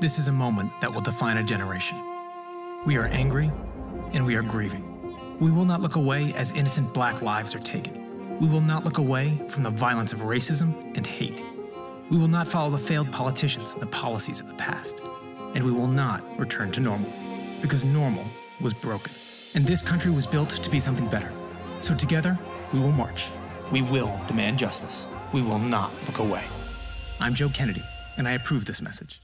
This is a moment that will define a generation. We are angry and we are grieving. We will not look away as innocent black lives are taken. We will not look away from the violence of racism and hate. We will not follow the failed politicians and the policies of the past. And we will not return to normal because normal was broken. And this country was built to be something better. So together, we will march. We will demand justice. We will not look away. I'm Joe Kennedy, and I approve this message.